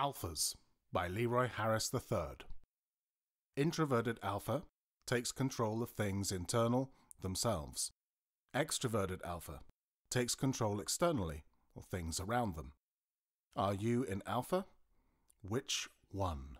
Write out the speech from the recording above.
Alphas by Leroy Harris III. Introverted alpha takes control of things internal, themselves. Extroverted alpha takes control externally, or things around them. Are you in alpha? Which one?